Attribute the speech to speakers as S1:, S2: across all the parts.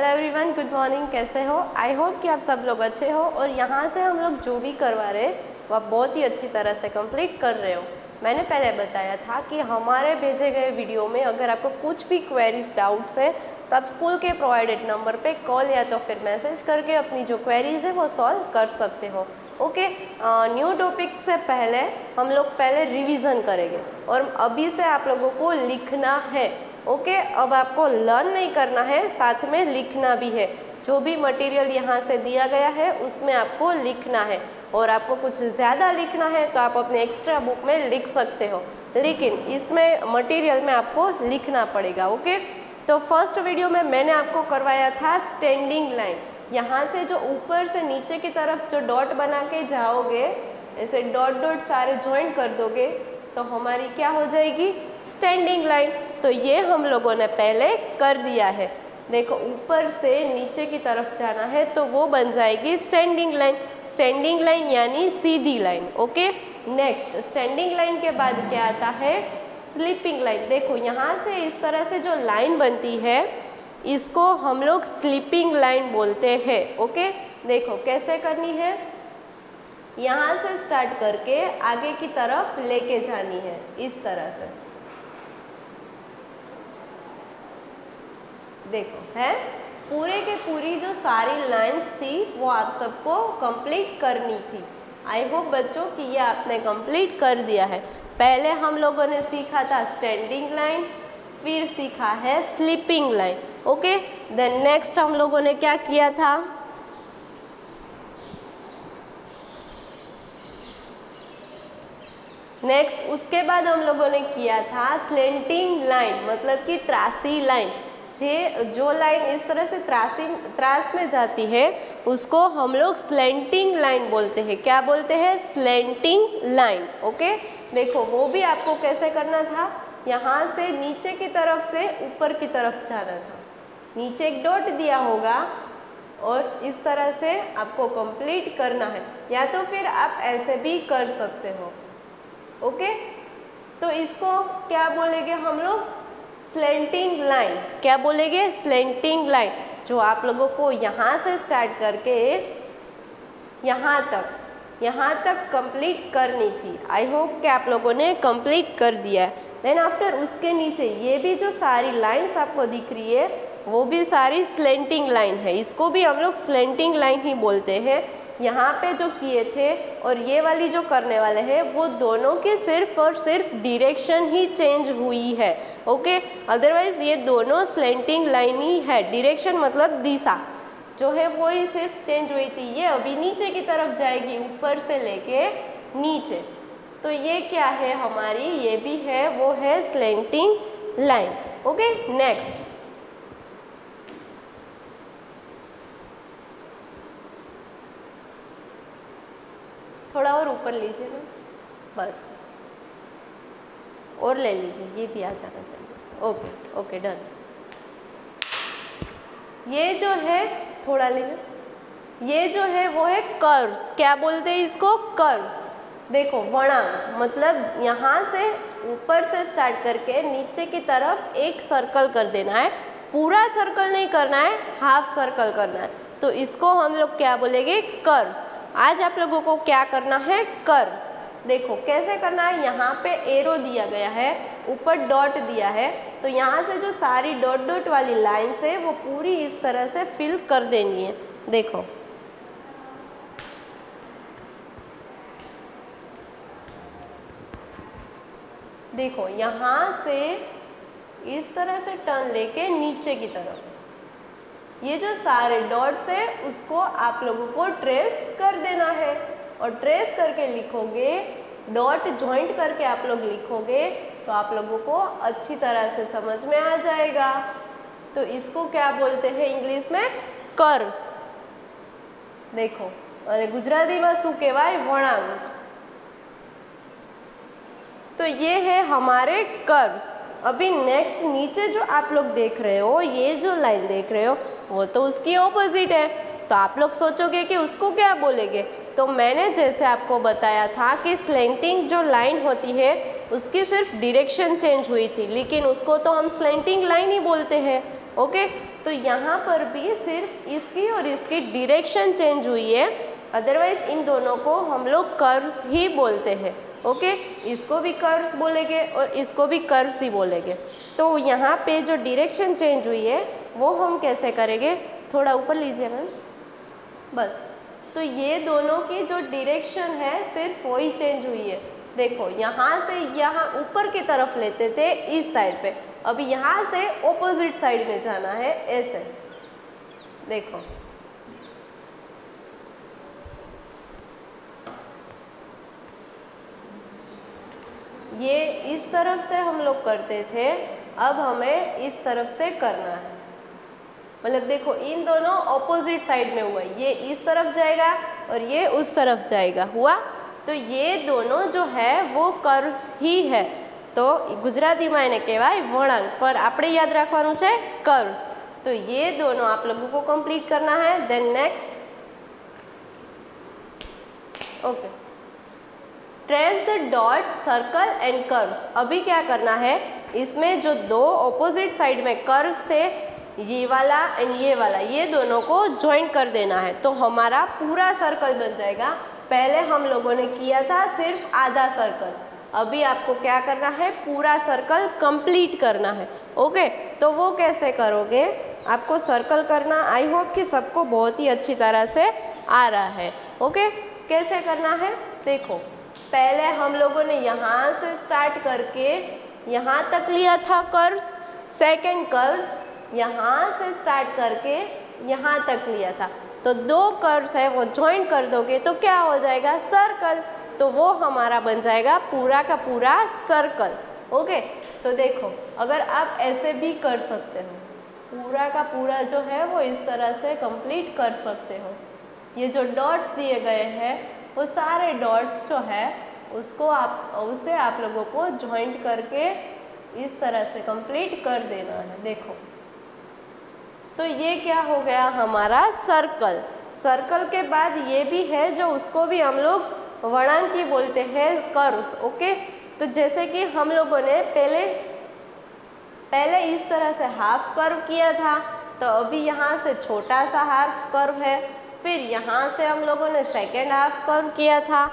S1: Hello everyone good morning कैसे हो? I hope कि आप सब लोग अच्छे हो और यहाँ से हम लोग जो भी करवा रहे हैं, वो आप बहुत ही अच्छी तरह से कंप्लीट कर रहे हो। मैंने पहले बताया था कि हमारे भेजे गए वीडियो में अगर आपको कुछ भी क्वेरीज डाउट्स है तो आप स्कूल के प्रोवाइडेड नंबर पे कॉल या तो फिर मैसेज करके अपनी जो क्वेरीज है, वो सॉल्व कर सकते हो। ओके न्यू टॉपिक से पहले हम लोग पहले रिवीजन करेंगे और अभी से आप लोगों को लिखना है। ओके अब आपको लर्न नहीं करना है, साथ में लिखना भी है। जो भी मटेरियल यहाँ से दिया गया है, उसमें आपको लिखना है। और आपको कुछ ज़्यादा लिखना है तो आप अपने एक्स्ट्रा बुक में लिख सकते हो। लेकिन इसमें मटेरियल में आपको लिखना पड़ेगा ओके तो फ़र्स्ट वीडियो में मैंने आपको करवाया था स्टैंडिंग लाइन यहाँ से जो ऊपर से नीचे की तरफ़ जो डॉट बना के जाओगे, ऐसे डॉट डॉट सारे ज्वाइन कर दोगे तो हमारी क्या हो जाएगी? स्टैंडिंग लाइन तो ये हम लोगों ने पहले कर दिया है। देखो, ऊपर से नीचे की तरफ़ जाना है तो वो बन जाएगी स्टैंडिंग लाइन स्टैंडिंग लाइन यानी सीधी line okay next standing line के बाद क्या आता है? स्लीपिंग लाइन देखो, यहाँ से इस तरह से जो लाइन बनती है, इसको हम लोग स्लीपिंग लाइन बोलते हैं ओके देखो, कैसे करनी है? यहाँ से स्टार्ट करके आगे की तरफ़ लेके जानी है, इस तरह से। देखो, है? पूरे के पूरी जो सारी लाइंस थी, वो आप सबको कंप्लीट करनी थी। आई होप बच्चों कि ये आपने कंप्लीट कर दिया है। पहले हम लोगों ने सीखा था स्टैंडिंग लाइन फिर सीखा है sleeping line okay then next हम लोगों ने क्या किया था? नेक्स्ट उसके बाद हम लोगों ने किया था स्लेंटिंग लाइन मतलब कि त्रासी लाइन जे, जो लाइन इस तरह से त्रासी त्रास में जाती है, उसको हम लोग स्लेंटिंग लाइन बोलते हैं। क्या बोलते हैं? स्लेंटिंग लाइन ओके देखो, वो भी आपको कैसे करना था? यहाँ से नीचे की तरफ़ से ऊपर की तरफ़ जाना था। नीचे एक डॉट दिया होगा और इस तरह से आपको कंप्लीट करना है। या तो फिर आप ऐसे भी कर सकते हो ओके तो इसको क्या बोलेंगे हम लोग? स्लेंटिंग लाइन क्या बोलेंगे? स्लेंटिंग लाइन जो आप लोगों को यहाँ से स्टार्ट करके यहाँ तक यहाँ तक कंप्लीट करनी थी। आई होप कि आप लोगों ने कंप्लीट कर दिया है। देन आफ्टर उसके नीचे ये भी जो सारी लाइंस आपको दिख रही है, वो भी सारी स्लेंटिंग लाइन है। इसको भी हम लोग स्लेंटिंग लाइन ही बोलते हैं। यहाँ पे जो किए थे और ये वाली जो करने वाले हैं, वो दोनों की सिर्फ़ और सिर्फ़ डिरेक्शन ही चेंज हुई है ओके अदरवाइज़ ये दोनों स्लेंटिंग लाइन ही है। डिरेक्शन मतलब दिशा। जो है वो ही सिर्फ़ चेंज हुई थी। ये अभी नीचे की तरफ़ जाएगी, ऊपर से लेके नीचे। तो ये क्या है हमारी? ये भी है, वो है स्लेंटिंग लाइन ओके नेक्स्ट थोड़ा और ऊपर लीजिए ना। बस। और ले लीजिए, ये भी आ जाना चाहिए। Okay okay, done. ये जो है, थोड़ा लीजिए ये जो है, वो है कर्व्स क्या बोलते हैं इसको? कर्व्स देखो, वणांक मतलब यहाँ से ऊपर से स्टार्ट करके नीचे की तरफ़ एक सर्कल कर देना है। पूरा सर्कल नहीं करना है हाफ़ सर्कल करना है। तो इसको हम लोग क्या बोलेंगे? कर्व्स आज आप लोगों को क्या करना है? कर्व्स देखो, कैसे करना है? यहाँ पे एरो दिया गया है, ऊपर डॉट दिया है तो यहाँ से जो सारी डॉट डॉट वाली लाइन्स है, वो पूरी इस तरह से फिल कर देनी है। देखो। देखो, यहाँ से इस तरह से टर्न लेके नीचे की तरफ़। ये जो सारे डॉट्स है उसको आप लोगों को ट्रेस कर देना है और ट्रेस करके लिखोगे डॉट ज्वाइंट करके आप लोग लिखोगे तो आप लोगों को अच्छी तरह से समझ में आ जाएगा तो इसको क्या बोलते हैं इंग्लिश में कर्व्स देखो અને ગુજરાતીમાં શું કહેવાય વળાંક तो ये है हमारे कर्व्स अभी नेक्स्ट नीचे जो आप लोग देख रहे हो ये जो लाइन देख रहे हो वो तो उसकी ऑपोजिट है। तो आप लोग सोचोगे कि उसको क्या बोलेंगे? तो मैंने जैसे आपको बताया था कि स्लेंटिंग जो लाइन होती है, उसकी सिर्फ़ डिरेक्शन चेंज हुई थी, लेकिन उसको तो हम स्लेंटिंग लाइन ही बोलते हैं ओके तो यहाँ पर भी सिर्फ़ इसकी और इसकी डिरेक्शन चेंज हुई है। अदरवाइज़ इन दोनों को हम लोग कर्व्स ही बोलते हैं। ओके? इसको भी कर्व्स बोलेंगे और इसको भी कर्व्स ही बोलेंगे। तो यहाँ पे जो डिरेक्शन चेंज हुई है, वो हम कैसे करेंगे? थोड़ा ऊपर लीजिए मैम। बस। तो ये दोनों की जो डायरेक्शन है, सिर्फ़ वही चेंज हुई है। देखो, यहाँ से यहाँ ऊपर की तरफ़ लेते थे, इस साइड पे। अब यहाँ से ऑपोजिट साइड में जाना है, ऐसे। देखो। ये इस तरफ से हम लोग करते थे अब हमें इस तरफ से करना है मतलब देखो इन दोनों ऑपोजिट साइड में हुआ ये इस तरफ जाएगा और ये उस तरफ जाएगा हुआ तो ये दोनों जो है वो कर्व्स ही है તો ગુજરાતીમાં એને કહેવાય વળાંક पर આપણે યાદ રાખવાનું છે कर्व्स तो ये दोनों आप लोगों को कंप्लीट करना है then next okay Trace the dot circle and curves. अभी क्या करना है? इसमें जो दो ऑपोजिट साइड में कर्व्स थे, ये वाला एंड ये वाला, ये दोनों को ज्वाइन कर देना है। तो हमारा पूरा सर्कल बन जाएगा। पहले हम लोगों ने किया था सिर्फ़ आधा सर्कल अभी आपको क्या करना है? पूरा सर्कल कंप्लीट करना है। ओके तो वो कैसे करोगे? आपको सर्कल करना आई होप कि सबको बहुत ही अच्छी तरह से आ रहा है। ओके कैसे करना है? देखो। पहले हम लोगों ने यहाँ से स्टार्ट करके यहाँ तक लिया था कर्व्स सेकंड कर्व्स यहाँ से स्टार्ट करके यहाँ तक लिया था। तो दो कर्व्स है, वो ज्वाइन कर दोगे तो क्या हो जाएगा? सर्कल तो वो हमारा बन जाएगा पूरा का पूरा सर्कल ओके तो देखो, अगर आप ऐसे भी कर सकते हो, पूरा का पूरा जो है वो इस तरह से कंप्लीट कर सकते हो। ये जो डॉट्स दिए गए हैं वो सारे डॉट्स जो है, उसको आप, उसे आप लोगों को ज्वाइंट करके इस तरह से कंप्लीट कर देना है। देखो। तो ये क्या हो गया हमारा सर्कल सर्कल के बाद ये भी है जो उसको भी हम लोग वणांकी बोलते हैं कर्व्स ओके तो जैसे कि हम लोगों ने पहले पहले इस तरह से हाफ़ कर्व किया था तो अभी यहाँ से छोटा सा हाफ़ कर्व है। फिर यहाँ से हम लोगों ने सेकेंड हाफ़ कर्व किया था।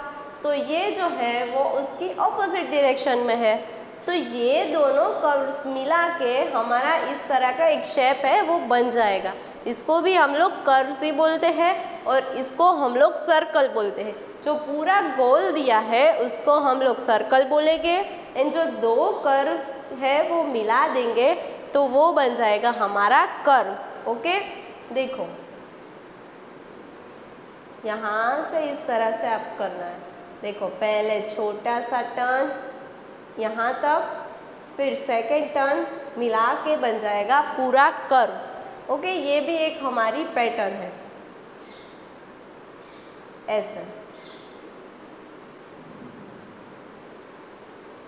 S1: तो ये जो है, वो उसकी ऑपोजिट डायरेक्शन में है। तो ये दोनों कर्व्स मिला के हमारा इस तरह का एक शेप है, वो बन जाएगा। इसको भी हम लोग कर्व्स ही बोलते हैं और इसको हम लोग सर्कल बोलते हैं। जो पूरा गोल दिया है, उसको हम लोग सर्कल बोलेंगे। एंड जो दो कर्व्स है, वो मिला देंगे तो वो बन जाएगा हमारा कर्व्स ओके देखो। यहाँ से इस तरह से आप करना है। देखो, पहले छोटा सा टर्न यहाँ तक, फिर सेकेंड टर्न मिला के बन जाएगा पूरा कर्व ओके ये भी एक हमारी पैटर्न है। ऐसे।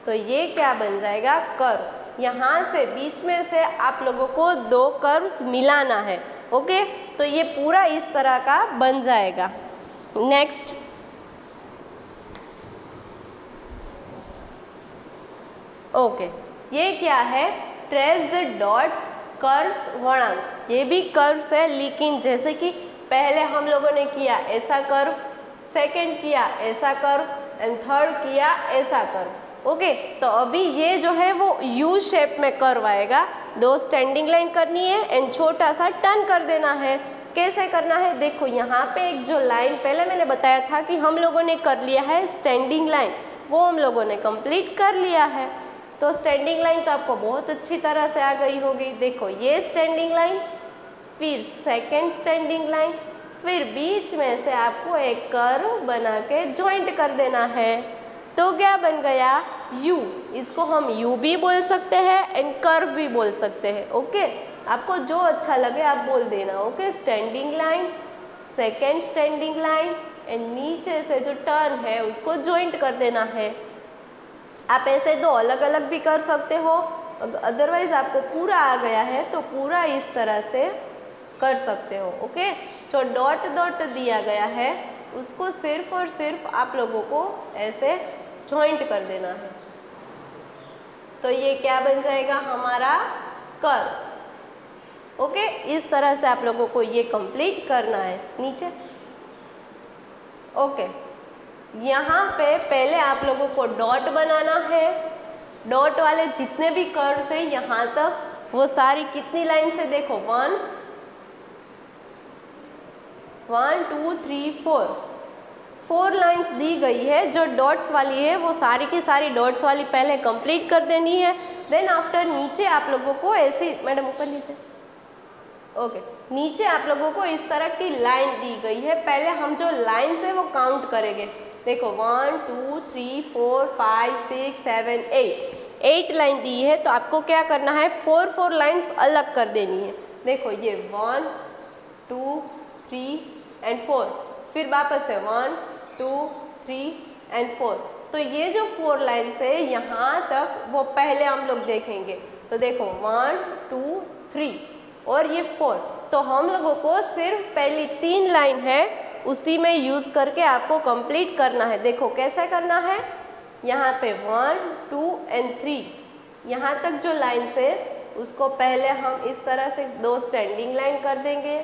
S1: तो ये क्या बन जाएगा? कर्व यहाँ से बीच में से आप लोगों को दो कर्व्स मिलाना है। ओके? तो ये पूरा इस तरह का बन जाएगा। नेक्स्ट ओके ये क्या है? ट्रेस द डॉट्स कर्व्स वणांक ये भी कर्व्स है लेकिन जैसे कि पहले हम लोगों ने किया ऐसा कर्व सेकंड किया ऐसा कर्व एंड थर्ड किया ऐसा कर्व ओके okay, तो अभी ये जो है वो यू शेप में कर्व आएगा। दो स्टैंडिंग लाइन करनी है एंड छोटा सा टर्न कर देना है। कैसे करना है? देखो, यहाँ पे एक जो लाइन पहले मैंने बताया था कि हम लोगों ने कर लिया है स्टैंडिंग लाइन वो हम लोगों ने कंप्लीट कर लिया है। तो स्टैंडिंग लाइन तो आपको बहुत अच्छी तरह से आ गई होगी। देखो, ये स्टैंडिंग लाइन फिर सेकेंड स्टैंडिंग लाइन फिर बीच में से आपको एक कर्व बना के ज्वाइंट कर देना है। तो क्या बन गया? यू. इसको हम यू भी बोल सकते हैं एंड कर्व भी बोल सकते हैं ओके आपको जो अच्छा लगे आप बोल देना okay standing line second standing line and नीचे से जो टर्न है, उसको ज्वाइंट कर देना है। आप ऐसे दो अलग अलग भी कर सकते हो। अदरवाइज़ आपको पूरा आ गया है तो पूरा इस तरह से कर सकते हो ओके जो डॉट डॉट दिया गया है, उसको सिर्फ़ और सिर्फ़ आप लोगों को ऐसे जॉइंट कर देना है। तो ये क्या बन जाएगा? हमारा कर ओके इस तरह से आप लोगों को ये कंप्लीट करना है। नीचे। ओके यहाँ पे पहले आप लोगों को डॉट बनाना है। डॉट वाले जितने भी कर्व्स हैं यहाँ तक, वो सारी कितनी लाइन से देखो? One one two three four four lines दी गई है, जो डॉट्स वाली है, वो सारी की सारी डॉट्स वाली पहले कंप्लीट कर देनी है देन आफ्टर नीचे आप लोगों को ऐसी, मैडम ऊपर नीचे। ओके नीचे आप लोगों को इस तरह की लाइन दी गई है, पहले हम जो लाइन्स है वो काउंट करेंगे। देखो one two three four five six seven eight eight line दी है तो आपको क्या करना है? फोर फोर लाइन्स अलग कर देनी है। देखो, ये one two three and four फिर वापस है one two three and four तो ये जो फोर लाइन्स है, यहाँ तक वो पहले हम लोग देखेंगे। तो देखो वन टू थ्री और ये फोर तो हम लोगों को सिर्फ़ पहली तीन लाइन है, उसी में यूज़ करके आपको कंप्लीट करना है। देखो, कैसे करना है? यहाँ पे वन टू एंड थ्री यहाँ तक जो लाइन्स है, उसको पहले हम इस तरह से दो स्टैंडिंग लाइन कर देंगे।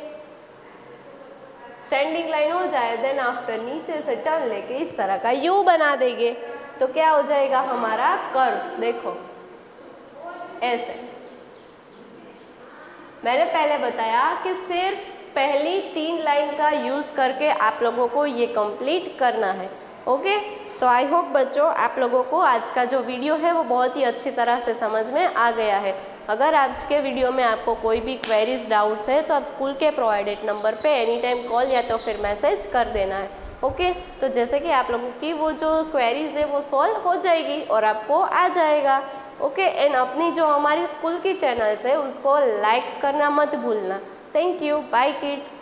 S1: स्टैंडिंग लाइन हो जाए देन आफ्टर नीचे से टर्न लेके इस तरह का यू बना देंगे। तो क्या हो जाएगा हमारा कर्व्स देखो। ऐसे। मैंने पहले बताया कि सिर्फ़ पहली तीन लाइन का यूज़ करके आप लोगों को ये कंप्लीट करना है। ओके तो आई होप बच्चों, आप लोगों को आज का जो वीडियो है, वो बहुत ही अच्छी तरह से समझ में आ गया है। अगर आज के वीडियो में आपको कोई भी क्वेरीज डाउट्स है तो आप स्कूल के प्रोवाइडेड नंबर पे एनी टाइम कॉल या तो फिर मैसेज कर देना है ओके तो जैसे कि आप लोगों की वो जो क्वेरीज है, वो सॉल्व हो जाएगी और आपको आ जाएगा ओके एंड अपनी जो हमारी स्कूल की चैनल्स है, उसको लाइक्स करना मत भूलना। Thank you by Keats